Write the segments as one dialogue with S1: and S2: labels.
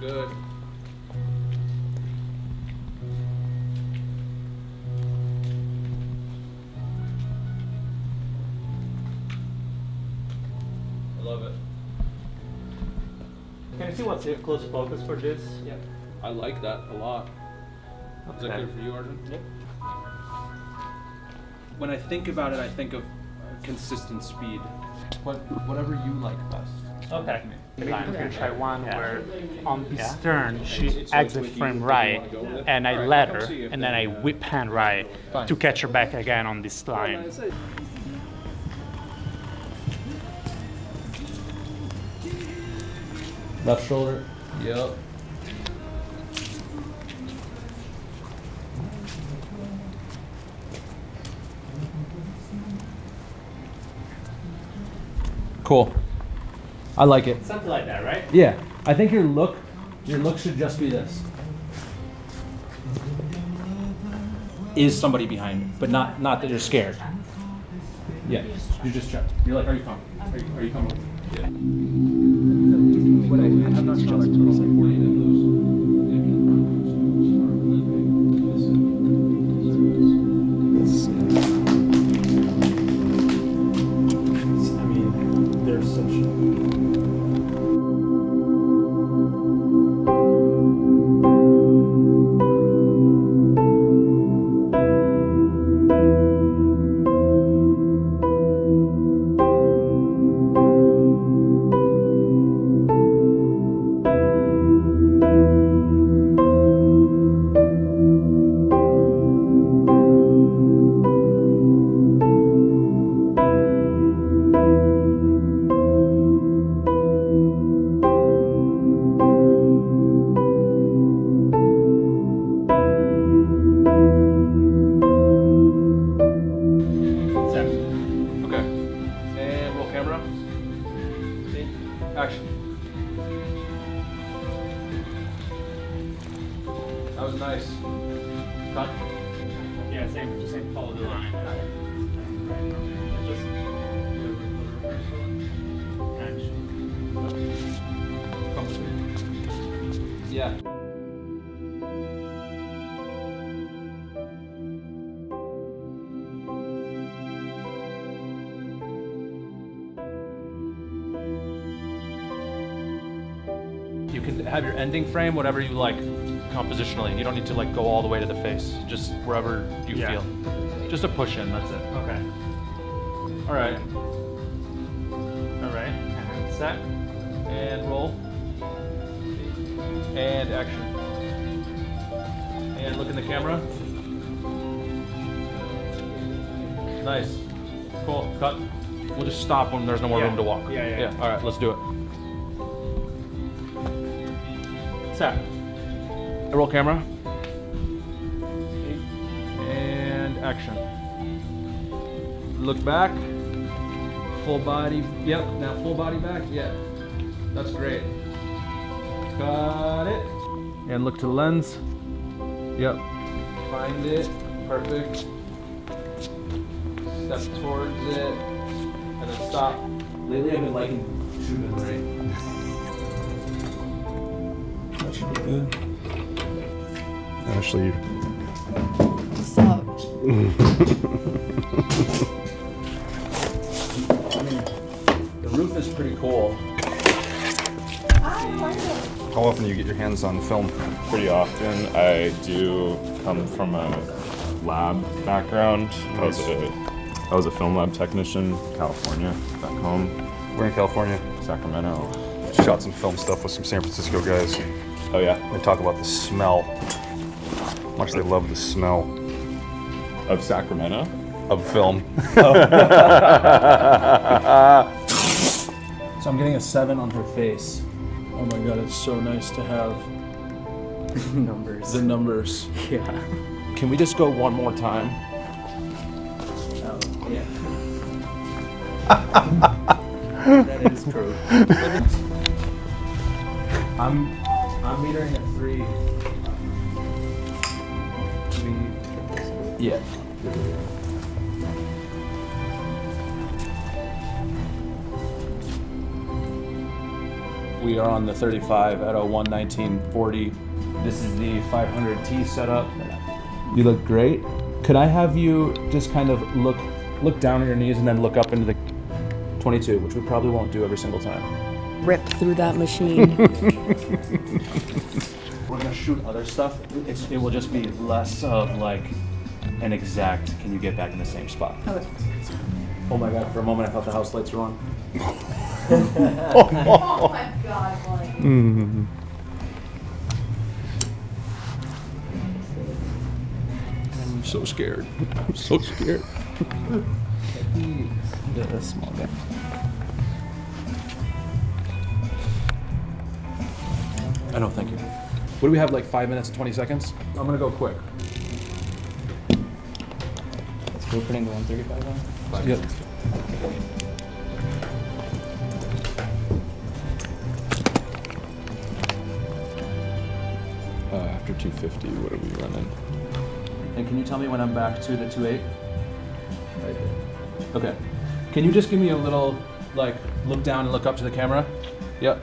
S1: Good. I love it.
S2: Can you see what's the close focus for this?
S1: Yeah. I like that a lot. Is that good for you, Arjun?
S2: Yep.
S1: When I think about it, I think of consistent speed. What, whatever you like best.
S2: Okay. Maybe we can try one
S3: Yeah.
S2: where on the
S3: Yeah.
S2: stern she
S1: It's- so
S2: exit
S1: it's
S2: frame right
S1: what you wanna go with?
S2: and I
S1: Alright,
S2: let her and then I
S1: uh,
S2: whip hand right
S1: Fine.
S2: to catch her back again on this line.
S1: Left shoulder. Yep. Cool. I like it.
S2: Something like that, right?
S1: Yeah, I think your look, your look should just be this. Is somebody behind me, but not not that you're scared. Yeah, you just check. You're like, are you coming? Are you, are you coming? Yeah. Action. That was nice. Cut.
S2: Yeah, same, same. Follow the line. Just
S1: Come with me. Yeah. You can have your ending frame whatever you like compositionally. You don't need to like go all the way to the face. Just wherever you
S2: Yeah.
S1: feel. Just a push in, that's it.
S2: Okay.
S1: All right. All right.
S2: And set.
S1: And roll. And action. And look in the camera. Nice. Cool. Cut. We'll just stop when there's no more
S2: Yeah.
S1: room to walk.
S2: Yeah, yeah.
S1: Yeah. All right. Let's do it.
S2: Set.
S1: Roll camera. And action. Look back. Full body. Yep. Now full body back. Yeah. That's great. Got it. And look to the lens. Yep. Find it. Perfect. Step towards it. And then stop. Lately I've been liking shooting right.
S4: That should be good. Ashley,
S5: What's up?
S1: The roof is pretty cool.
S4: how often do you get your hands on film?
S6: Pretty often, I do come from a lab background. I was a, I was a film lab technician, in California, back home,
S4: We're in California.
S6: Sacramento.
S4: Shot some film stuff with some San Francisco guys.
S6: Oh yeah,
S4: They talk about the smell. How much they love the smell
S6: of Sacramento.
S4: of film.
S1: So I'm getting a seven on her face. Oh my god, it's so nice to have
S2: Numbers.
S1: the numbers.
S2: Yeah.
S1: Can we just go one more time?
S2: Oh, yeah. that is true.
S1: I'm I'm metering at three. Three. Yeah. We are on the 35 at a 119.40. This is the 500T setup. You look great. Could I have you just kind of look look down on your knees and then look up into the 22, which we probably won't do every single time.
S5: Rip through that machine.
S1: We're gonna shoot other stuff. It's, it will just be less of like an exact. Can you get back in the same spot? Oh, oh my god! For a moment, I thought the house lights were on.
S5: oh my god, Mike.
S1: I'm so scared. I'm so scared.
S2: The small guy.
S1: I know. Thank you. What do we have? Like five minutes and 20 seconds. I'm gonna go quick.
S2: Let's go putting the 135 on.
S1: Yep.
S6: Uh, after 250, what are we running?
S1: And can you tell me when I'm back to the 2.8? Okay. Can you just give me a little, like, look down and look up to the camera? Yep.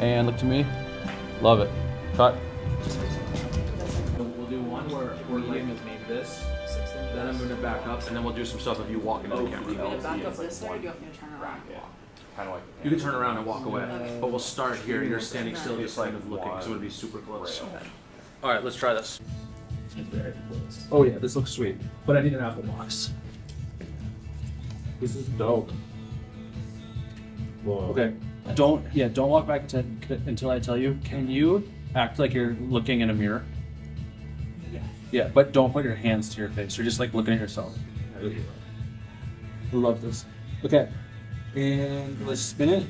S1: And look to me. Love it. Cut. We'll do one where we're like this. Then I'm gonna back up, and then we'll do some stuff of you walking to the oh, camera.
S5: back up this way or do you want me to turn around?
S6: Kind of like.
S1: You can turn around and walk away, but we'll start here. You're standing still, just like looking, because it would be super close. All right, let's try this. Oh yeah, this looks sweet, but I need an apple box. This is dope. Whoa. Okay, don't yeah, don't walk back to, until I tell you. Can you act like you're looking in a mirror? Yeah. Yeah, but don't put your hands to your face. You're just like looking at yourself. Love this. Okay, and let's spin it.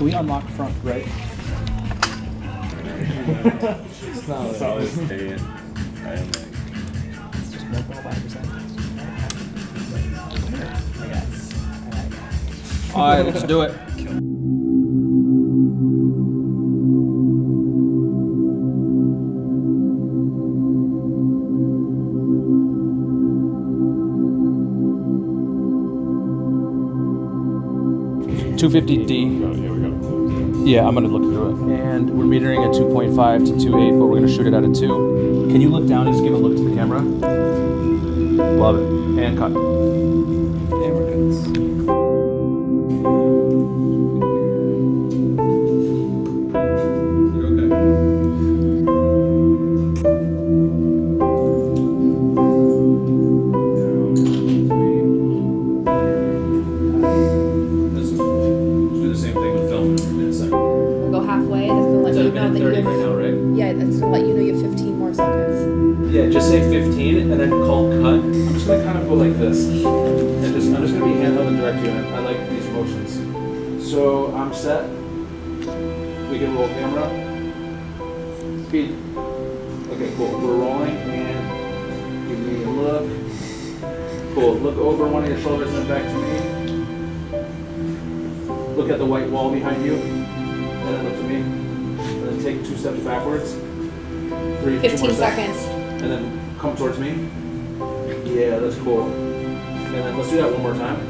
S2: Can
S1: we unlock front right?
S6: Solid. I am like.
S2: It's just milk all 5%. I guess. I.
S1: All right, let's do it. Two fifty D.
S6: Oh, yeah, we got
S1: Yeah, I'm gonna look through it. And we're metering at 2.5 to 2.8, but we're gonna shoot it at a 2. Can you look down and just give a look to the camera? Love it. And cut.
S2: Yeah, we're good.
S1: Speed. Okay, cool. We're rolling and give me a look. Cool. Look over one of your shoulders and then back to me. Look at the white wall behind you. And then look to me. And then take two steps backwards. Three, two
S5: 15
S1: more steps
S5: seconds.
S1: and then come towards me. Yeah, that's cool. And then let's do that one more time.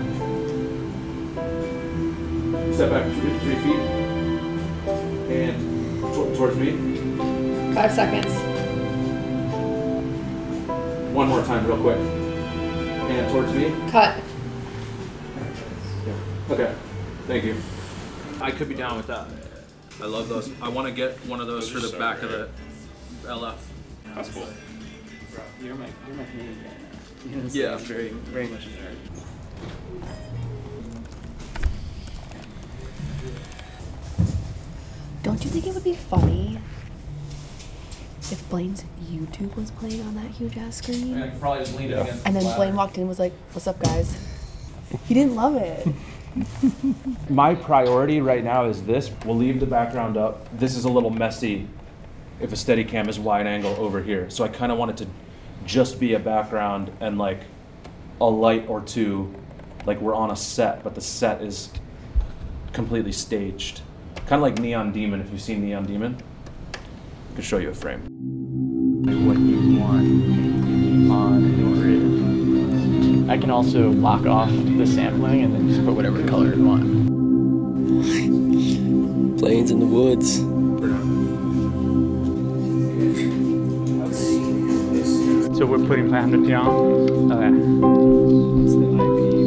S1: Step back three, three feet. And towards me.
S5: Five seconds.
S1: One more time, real quick. And towards me.
S5: Cut.
S1: Okay. Thank you. I could be down with that. I love those. I want to get one of those for the
S6: so
S1: back of the LF.
S6: That's cool.
S2: You're my, you're my Canadian guy now. You know,
S1: Yeah.
S2: I'm very, very much a nerd.
S5: Don't you think it would be funny if Blaine's YouTube was playing on that huge ass screen,
S7: I could probably just lean it
S8: Yeah.
S7: against
S5: and
S7: the
S5: then
S7: ladder.
S5: Blaine walked in and was like, "What's up, guys?" He didn't love it.
S3: My priority right now is this. We'll leave the background up. This is a little messy if a Steadicam is wide angle over here. So I kind of want it to just be a background and like a light or two, like we're on a set, but the set is completely staged. Kind of like Neon Demon, if you've seen Neon Demon. I could show you a frame.
S1: Can also lock off the sampling and then just put whatever color you want.
S9: Planes in the woods.
S1: So we're putting Pam to piano? Okay.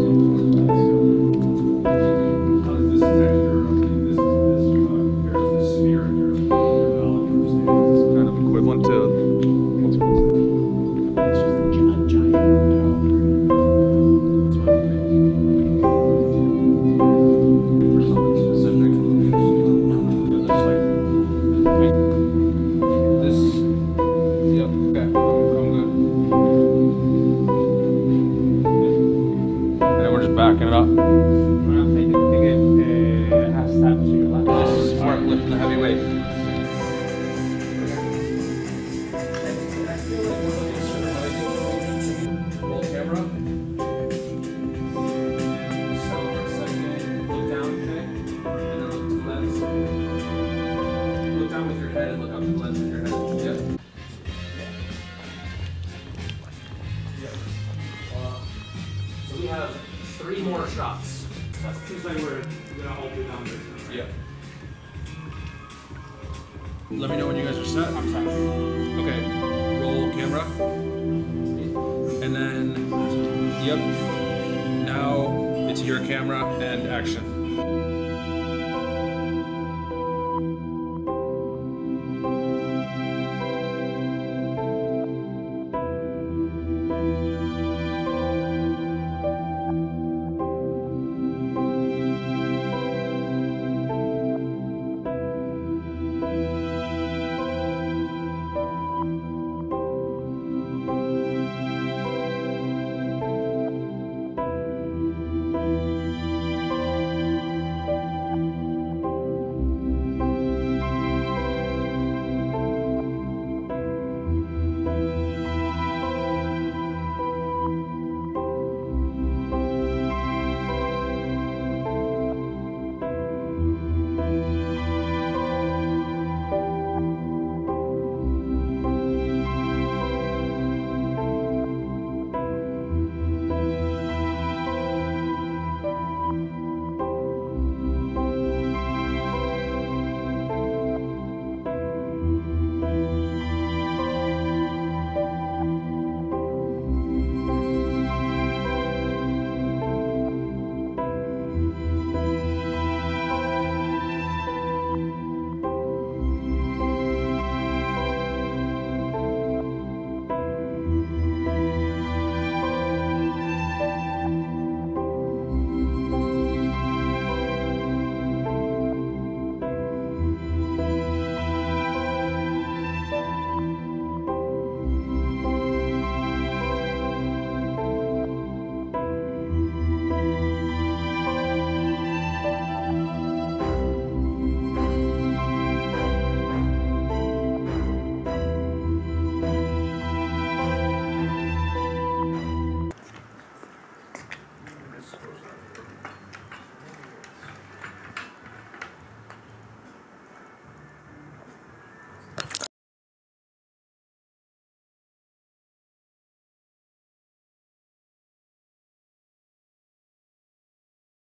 S7: and action.